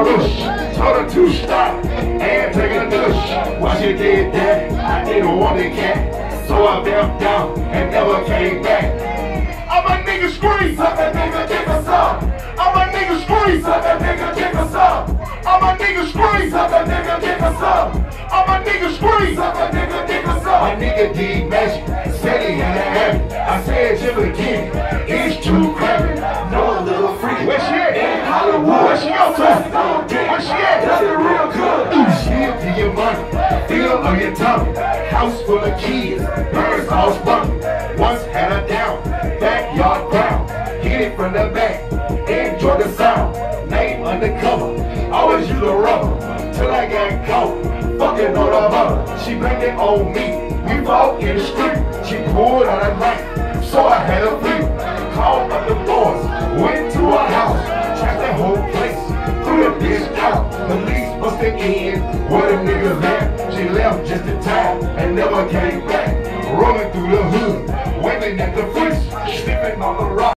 all this. To stop and take a douche. While she did that, I didn't want the cat. So I backed down and never came back. All my niggas scream. Suck a nigga dick or some. All my niggas scream. Suck a nigga dick or some. All my niggas scream. Suck a nigga dick or some. All my niggas scream. Suck a nigga dick or My nigga D Magic said he had a. I said Jim again, at? Hollywood. Where she to? Where she at? Does it real good. Chill to your money, feel on your tummy. House full of kids, birds all sprung. Once had her down, backyard ground. Hit it from the back, enjoy the sound. Name undercover, always use the rubber. Till I got caught, fucking on her mother. She blamed it on me. We fought in the street. She pulled out a knife, so I had a out. Police have in where the niggas at. She left just in time and never came back. Rolling through the hood, waving at the fish, slipping on the rock.